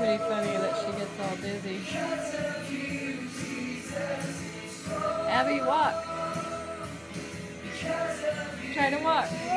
Pretty funny that she gets all dizzy. Abby, walk. Try to walk.